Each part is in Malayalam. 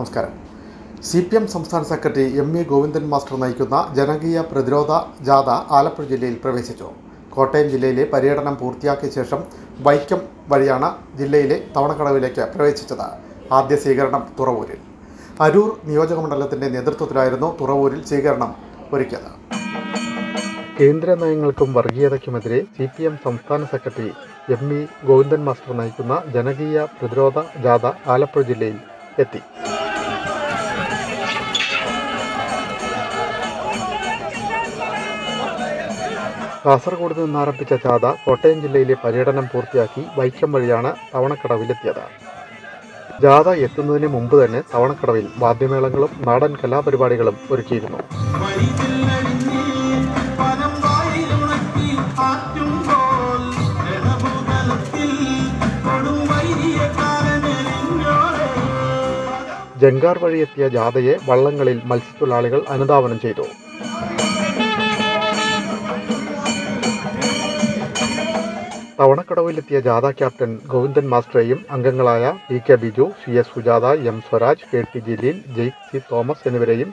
നമസ്കാരം. സി പി എം സംസ്ഥാന secretary M A Govindan master നയിക്കുന്ന ജനകീയ പ്രതിരോധ ജാഥ ആലപ്പുഴ ജില്ലയിൽ പ്രവേശിച്ചു. കോട്ടയം ജില്ലയിലെ പര്യടനം പൂർത്തിയാക്കിയ ശേഷം വൈക്കം വഴിയാണ് ജില്ലയിലെ തവണക്കടവിലേക്ക് പ്രവേശിച്ചത്. ആദ്യ സ്വീകരണം തുറവൂരിൽ. അരൂർ നിയോജകമണ്ഡലത്തിന്റെ നേതൃത്വത്തിലായിരുന്നു തുറവൂരിൽ സ്വീകരണം ഒരുക്കിയത്. കേന്ദ്ര നയങ്ങൾക്കും വർഗീയതയ്ക്കുമെതിരെ സി പി എം സംസ്ഥാന secretary M E Govindan master നയിക്കുന്ന ജനകീയ പ്രതിരോധ ജാഥ ആലപ്പുഴ ജില്ലയിൽ എത്തി. കാസർഗോഡ് നിന്ന് ആരംഭിച്ച ജാഥ കോട്ടയം ജില്ലയിലെ പര്യടനം പൂർത്തിയാക്കി വൈക്കം വഴിയാണ് തവണക്കടവിലെത്തിയത്. ജാഥ എത്തുന്നതിന് മുമ്പ് തന്നെ തവണക്കടവിൽ വാദ്യമേളങ്ങളും നാടൻ കലാപരിപാടികളും ഒരുക്കിയിരുന്നു. ജങ്കാർ വഴി എത്തിയ ജാഥയെ വള്ളങ്ങളിൽ മത്സ്യത്തൊഴിലാളികൾ അനുധാവനം ചെയ്തു. തവണക്കടവിലെത്തിയ ജാഥ ക്യാപ്റ്റൻ ഗോവിന്ദൻ മാസ്റ്ററേയും അംഗങ്ങളായ P K Biju C S Sujatha M Swaraj K T Jaleel Jaick C Thomas എന്നിവരെയും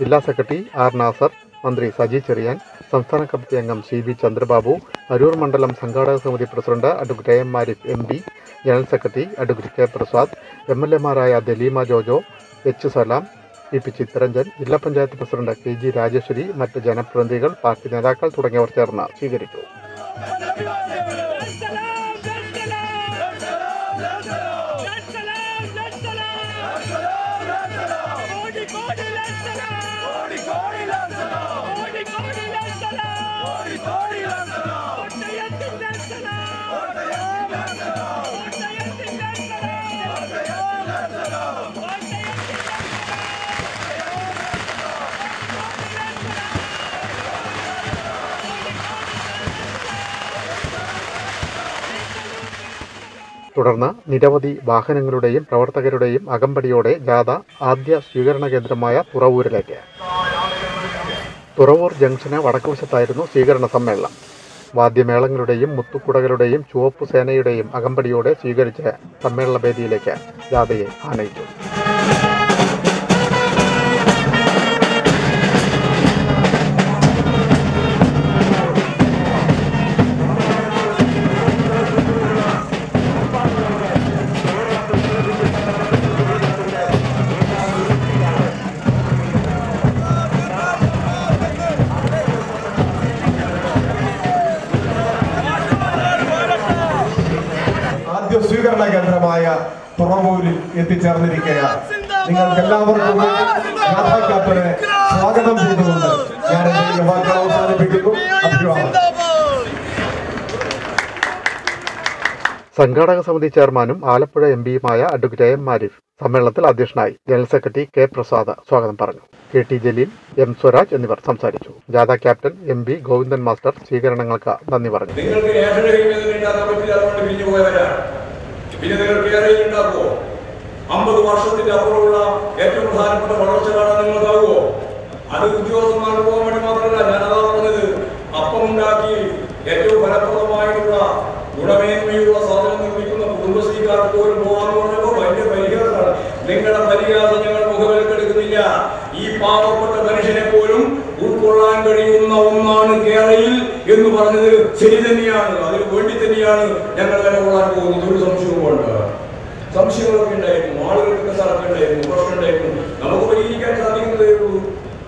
ജില്ലാ സെക്രട്ടറി ആർ നാസർ മന്ത്രി സജി ചെറിയാൻ സംസ്ഥാന കമ്മിറ്റി അംഗം സി ബി ചന്ദ്രബാബു അരൂർ മണ്ഡലം സംഘാടക സമിതി president advocate A Mariff M P general secretary advocate K Prasad M L എമാരായ Daleema Jojo H Salam E P Chitharanjan ജില്ലാ panchayat president K G Rajeshwari മറ്റ് ജനപ്രതിനിധികൾ പാർട്ടി നേതാക്കൾ തുടങ്ങിയവർ ചേർന്ന് സ്വീകരിച്ചു. కోటి కోటి లక్షల కోటి కోటి లక్షల కోటి కోటి లక్షల కోటి కోటి లక్షల തുടർന്ന് നിരവധി വാഹനങ്ങളുടെയും പ്രവർത്തകരുടെയും അകമ്പടിയോടെ ജാഥ ആദ്യ സ്വീകരണ കേന്ദ്രമായ തുറവൂരിലേക്ക് തുറവൂർ ജംഗ്ഷന് വടക്കുവശത്തായിരുന്നു സ്വീകരണ സമ്മേളനം. വാദ്യമേളങ്ങളുടെയും മുത്തുക്കുടകളുടെയും ചുവപ്പ് സേനയുടെയും അകമ്പടിയോടെ സ്വീകരിച്ച് സമ്മേളന വേദിയിലേക്ക് ജാഥയെ ആനയിച്ചു. സ്വീകരണ കേന്ദ്രമായ തുറവൂരിൽ എത്തിച്ചേർന്നിരിക്കുകയാണ്. നിങ്ങൾക്ക് എല്ലാവർക്കും യാഥാക്യാപ്പനെ സ്വാഗതം ചെയ്തുകൊണ്ട് ഞാൻ എന്റെ വാക്കുകൾ അവസാനിപ്പിക്കുന്നു. അഭിവാദം സംഘാടക സമിതി ചെയർമാനും ആലപ്പുഴ എം പിയുമായ അഡ്വക്കേറ്റ് എ എം മാരിഫ് സമ്മേളനത്തിൽ അധ്യക്ഷനായി ജനറൽ സെക്രട്ടറി കെ പ്രസാദ് സ്വാഗതം പറഞ്ഞു. K T Jaleel M Swaraj എന്നിവർ സംസാരിച്ചു. ജാഥ captain M P Govindan master സ്വീകരണങ്ങൾക്ക് നന്ദി പറഞ്ഞു. പിന്നെ നിങ്ങൾ കേരളയിൽ ഉണ്ടാക്കുമോ അമ്പത് വർഷത്തിന്റെ അപ്പുറമുള്ള ഏറ്റവും പ്രധാനപ്പെട്ട വളർച്ച കാണാൻ നിങ്ങൾക്കാവുമോ അത് ഉദ്യോഗസ്ഥന്മാർക്ക് പോകാൻ വേണ്ടി മാത്രമല്ല ഞാൻ അതാ പറഞ്ഞത്. അപ്പം ഉണ്ടാക്കി എന്ന് പറഞ്ഞത് ശരി തന്നെയാണ്. അതിന് വേണ്ടി തന്നെയാണ് ഞങ്ങൾ നിലകൊള്ളാൻ പോകുന്നത്. ഒരു സംശയവും വേണ്ട. സംശയങ്ങളൊക്കെ ഉണ്ടായിരുന്നു. ആളുകൾക്ക് ഉണ്ടായിരുന്നു നമുക്ക് പരിഹരിക്കാൻ സാധിക്കുന്നതേ ഉള്ളൂ.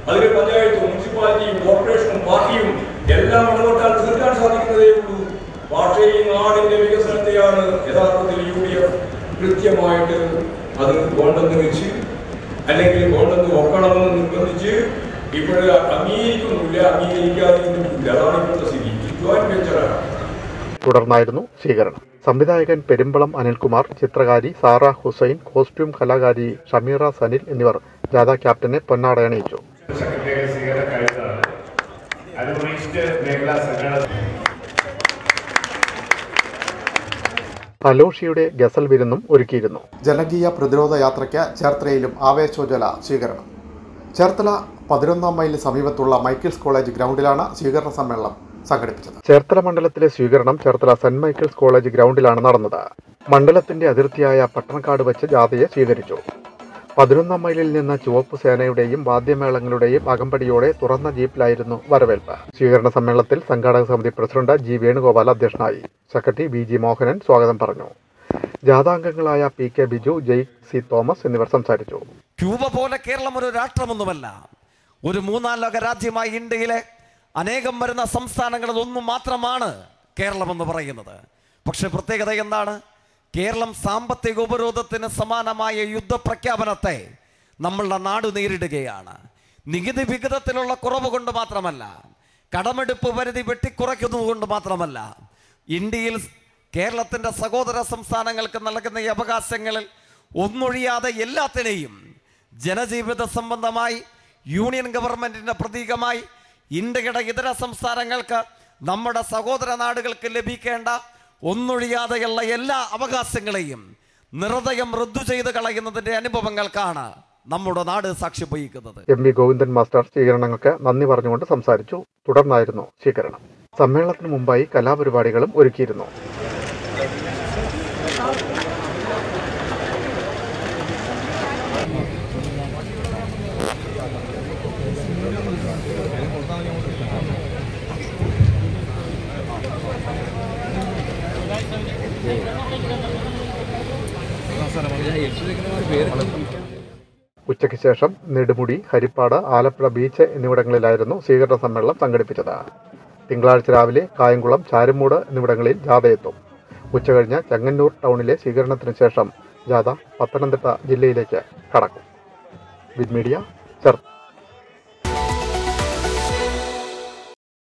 അതിന് പഞ്ചായത്തും മുനിസിപ്പാലിറ്റിയും കോർപ്പറേഷനും പാർട്ടിയും എല്ലാം ഇടപെട്ടാൽ തീർക്കാൻ സാധിക്കുന്നതേ ഉള്ളൂ. ഈ നാടിന്റെ വികസനത്തെയാണ് യഥാർത്ഥത്തിൽ യു ഡി എഫ് കൃത്യമായിട്ട് അത് വേണ്ടെന്ന് വെച്ച് അല്ലെങ്കിൽ വേണ്ടെന്ന് വെക്കണമെന്ന് നിർബന്ധിച്ച് ഇപ്പോഴ് അംഗീകരിക്കുന്നില്ല അംഗീകരിക്കാതിരിക്കുന്നില്ല. അതാണ് ഇപ്പോഴത്തെ തുടർന്നായിരുന്നു സ്വീകരണം. സംവിധായകൻ പെരുമ്പളം അനിൽകുമാർ ചിത്രകാരി സാറ ഹുസൈൻ കോസ്റ്റ്യൂം കലാകാരി ഷമീറ സനിൽ എന്നിവർ ജാഥ ക്യാപ്റ്റനെ പൊന്നാടയണിയിച്ചു അലോഷിയുടെ ഗസൽ വിരുന്നും ഒരുക്കിയിരുന്നു. ജനകീയ പ്രതിരോധ യാത്രയ്ക്ക് ചേർത്തലയിലും ആവേശോജ്വല സ്വീകരണം. ചേർത്തല പതിനൊന്നാം മൈലിന് സമീപത്തുള്ള മൈക്കിൾസ് കോളേജ് ഗ്രൗണ്ടിലാണ് സ്വീകരണ സമ്മേളനം. സംഘടിപ്പിച്ചത്. ചേർത്തല മണ്ഡലത്തിലെ സ്വീകരണം ചേർത്തല സെന്റ് മൈക്കിൾസ് കോളേജ് ഗ്രൗണ്ടിലാണ് നടന്നത്. മണ്ഡലത്തിന്റെ അതിർത്തിയായ പട്ടണക്കാട് വെച്ച് ജാഥയെ സ്വീകരിച്ചു. പതിനൊന്നാം മൈലിൽ നിന്ന് ചുവപ്പ് സേനയുടെയും വാദ്യമേളങ്ങളുടെയും അകമ്പടിയോടെ തുറന്ന ജീപ്പിലായിരുന്നു വരവേൽപ്പ്. സ്വീകരണ സമ്മേളനത്തിൽ സംഘാടക സമിതി പ്രസിഡന്റ് ജി വേണുഗോപാൽ അധ്യക്ഷനായി സെക്രട്ടറി വി ജി മോഹനൻ സ്വാഗതം പറഞ്ഞു. ജാഥാംഗങ്ങളായ P K Biju Jaick C Thomas എന്നിവർ സംസാരിച്ചു. ക്യൂബ പോലെ കേരളം ഒരു രാഷ്ട്രമൊന്നുമല്ല. ഒരു മൂന്നാം ലോക രാജ്യമായി ഇന്ത്യയിലെ അനേകം വരുന്ന സംസ്ഥാനങ്ങളിൽ ഒന്നും മാത്രമാണ് കേരളമെന്ന് പറയുന്നത്. പക്ഷെ പ്രത്യേകത എന്താണ്? കേരളം സാമ്പത്തിക ഉപരോധത്തിന് സമാനമായ യുദ്ധപ്രഖ്യാപനത്തെ നമ്മളുടെ നാട് നേരിടുകയാണ്. നികുതി വിഹിതത്തിലുള്ള കുറവ് കൊണ്ട് മാത്രമല്ല കടമെടുപ്പ് പരിധി വെട്ടിക്കുറയ്ക്കുന്നത് കൊണ്ട് മാത്രമല്ല ഇന്ത്യയിൽ കേരളത്തിന്റെ സഹോദര സംസ്ഥാനങ്ങൾക്ക് നൽകുന്ന ഈ അവകാശങ്ങളിൽ ഒന്നൊഴിയാതെ എല്ലാത്തിനെയും ജനജീവിത സംബന്ധമായി യൂണിയൻ ഗവൺമെന്റിന്റെ പ്രതീകമായി ഇന്ത്യയുടെ ഇതര സംസ്ഥാനങ്ങൾക്ക് നമ്മുടെ സഹോദര നാടുകൾക്ക് ലഭിക്കേണ്ട ഒന്നൊഴിയാതെയുള്ള എല്ലാ അവകാശങ്ങളെയും നിർദ്ദയം റദ്ദു ചെയ്ത് കളയുന്നതിന്റെ അനുഭവങ്ങൾക്കാണ് നമ്മുടെ നാട് സാക്ഷി വഹിക്കുന്നത്. എം വി ഗോവിന്ദൻ മാസ്റ്റർ സ്വീകരണങ്ങൾക്ക് നന്ദി പറഞ്ഞുകൊണ്ട് സംസാരിച്ചു. തുടർന്നായിരുന്നു സ്വീകരണം. സമ്മേളനത്തിന് മുമ്പായി കലാപരിപാടികളും ഒരുക്കിയിരുന്നു. ഉച്ചയ്ക്ക് ശേഷം നെടുമുടി ഹരിപ്പാട് ആലപ്പുഴ ബീച്ച് എന്നിവിടങ്ങളിലായിരുന്നു സ്വീകരണ സമ്മേളനം സംഘടിപ്പിച്ചത്. തിങ്കളാഴ്ച രാവിലെ കായംകുളം ചാരുമൂട് എന്നിവിടങ്ങളിൽ ജാഥയെത്തും. ഉച്ചകഴിഞ്ഞ് ചെങ്ങന്നൂർ ടൗണിലെ സ്വീകരണത്തിന് ശേഷം ജാഥ പത്തനംതിട്ട ജില്ലയിലേക്ക് കടക്കും. വിഡ് മീഡിയ